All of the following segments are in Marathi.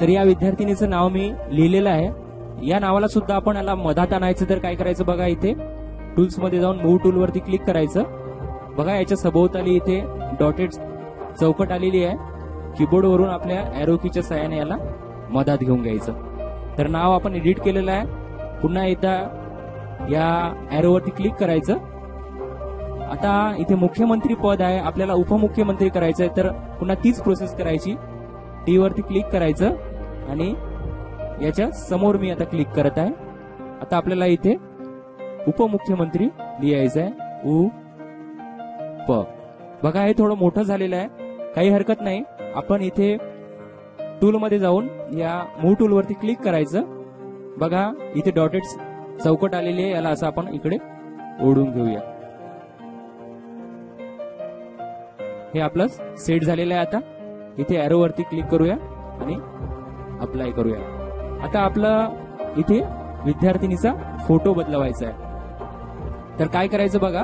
तर या विद्यार्थिनीचं नाव मी लिहिलेलं आहे. या नावाला सुद्धा आपण याला मधात आणायचं तर काय करायचं बघा इथे. टूल्समध्ये जाऊन मूव टूल वरती क्लिक करायचं. बघा याच्या सभोवताली इथे डॉटेड चौकट आलेली आहे. कीबोर्ड वरून आपल्या एरोकीच्या सहाय्याने याला मधात घेऊन घ्यायचं. तर नाव आपण एडिट केलेलं आहे. पुन्हा एकदा या एरोवरती क्लिक करायचं. आता इथे मुख्यमंत्री पद आहे. आपल्याला उपमुख्यमंत्री करायचं आहे तर पुन्हा तीच प्रोसेस करायची. टी वरती क्लिक करायचं. आणि याच्या समोर मी आता क्लिक करत आहे. आता आपल्याला इथे उपमुख्यमंत्री लिहायचं आहे उ. प. बघा हे थोडं मोठं झालेलं आहे. काही हरकत नाही. आपण इथे टूलमध्ये जाऊन या मूव टूलवरती क्लिक करायचं. बघा इथे डॉटेड चौकट आलेली आहे. याला असं आपण इकडे ओढून घेऊया. हे आपलं सेट झालेलं आहे आता. इथे एरो वरती क्लिक करूया आणि अप्लाय करूया. आता आपलं इथे विद्यार्थिनीचा फोटो बदलवायचा आहे. तर काय करायचं बघा?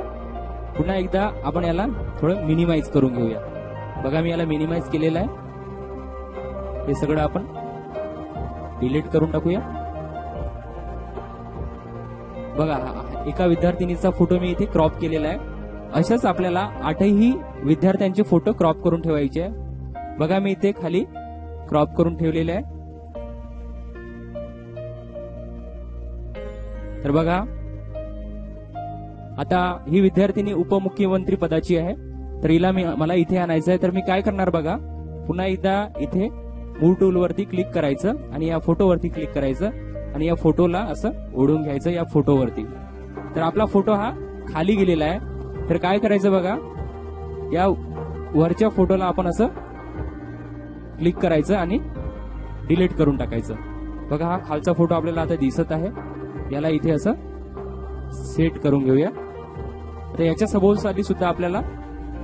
पुन्हा एकदा आपण याला थोडं मिनिमाइज करून घेऊया. बघा मी याला मिनिमाइज केलेलं आहे. हे सगळं आपण डिलीट करून टाकूया. बघा हा- एका विद्यार्थिनीचा फोटो मी इथे क्रॉप केलेला आहे. अशाच आपल्याला आठही विद्यार्थ्यांचे फोटो क्रॉप करून ठेवायचे आहे. बघा मी इथे खाली क्रॉप करून ठेवलेले आहे. तर बघा. आता ही विद्यार्थिनी उपमुख्यमंत्री पदाची आहे. तर हिला मी मला इथे आणायचं आहे. तर मी काय करणार बघा. पुन्हा एकदा इथे मूळ टूल वरती क्लिक करायचं आणि या फोटोवरती क्लिक करायचं आणि या फोटोला असं ओढून घ्यायचं या फोटोवरती तर आपला फोटो हा खाली गेलेला आहे. तर काय करायचं बघा. या वरच्या फोटोला आपण असं क्लिक करायचं आणि डिलीट करून टाकायचं. बघा हा खालचा फोटो आपल्याला आता दिसत आहे. याला इथे असं सेट करून घेऊया. तर याच्या सभोवताली सुद्धा आपल्याला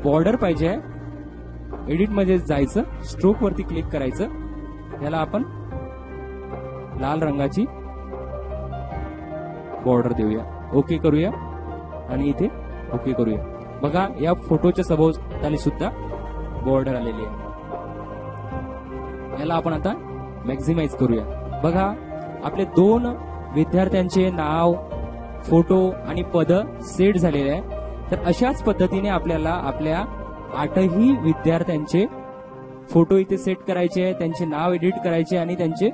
बॉर्डर पाहिजे आहे. एडिटमध्ये जायचं स्ट्रोक वरती क्लिक करायचं. याला आपण लाल रंगाची बॉर्डर देऊया. ओके करूया. आणि इथे ओके करूया. बघा या फोटोच्या सभोवताली सुद्धा बॉर्डर आलेली आहे. याला आपण आता मॅक्झिमाइज करूया. बघा आपले दोन विद्यार्थ्यांचे नाव फोटो आणि पद सेट झालेले आहे तर अशाच पद्धतीने आपल्याला आपल्या आठही विद्यार्थ्यांचे फोटो इथे सेट करायचे आहे त्यांचे नाव एडिट करायचे आणि त्यांचे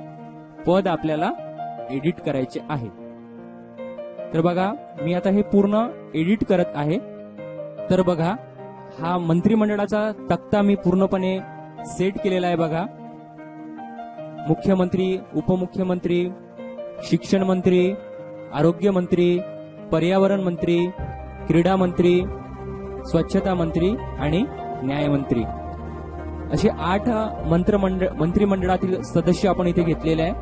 पद आपल्याला एडिट करायचे आहे. तर बघा मी आता हे पूर्ण एडिट करत आहे. तर बघा हा मंत्रिमंडळाचा तक्ता मी पूर्णपणे सेट केलेला आहे बघा. मुख्यमंत्री उपमुख्यमंत्री शिक्षण मंत्री आरोग्य मंत्री पर्यावरण मंत्री क्रीडा मंत्री स्वच्छता मंत्री आणि न्यायमंत्री असे आठ मंत्रमंडळ मंत्रिमंडळातील सदस्य आपण इथे घेतलेले आहे.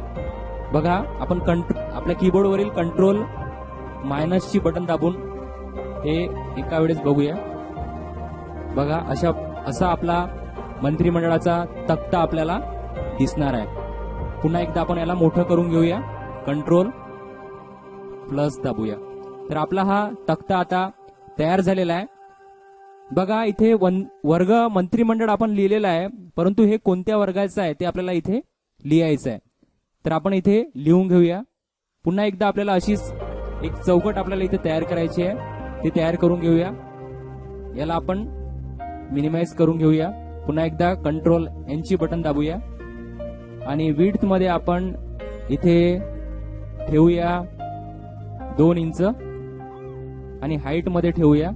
बघा आपण कंट्रो आपल्या कीबोर्डवरील कंट्रोल मायनसची बटन दाबून हे एका वेळेस बघूया. बघा अशा असा आपला मंत्रिमंडळाचा तक्ता आपल्याला दिसणार आहे. पुन्हा एकदा आपण याला मोठं करून घेऊया. कंट्रोल प्लस दाबूया. तर आपला हा तक्ता आता तयार झालेला आहे. बघा इथे वन- वर्ग मंत्रिमंडळ आपण लिहिलेलं आहे परंतु हे कोणत्या वर्गाचं आहे ते आपल्याला इथे लिहायचं आहे. तर आपण इथे लिहून घेऊया. पुन्हा एकदा आपल्याला अशीच एक चौकट आपल्याला इथे तयार करायची आहे. ती तयार करून घेऊया. याला आपण मिनिमाइज करून घेऊया. पुन्हा एकदा कंट्रोल यांची बटन दाबूया. आणि विड्थमध्ये आपण इथे ठेवूया दोन इंच आणि हाईटमध्ये ठेवूया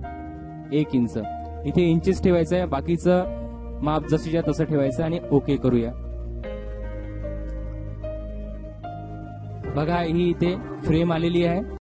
एक इंच. इथे इंचेस ठेवायचं आहे बाकीचं माप जशीच्या तसं ठेवायचं आणि ओके करूया. बघा ही इथे फ्रेम आलेली आहे.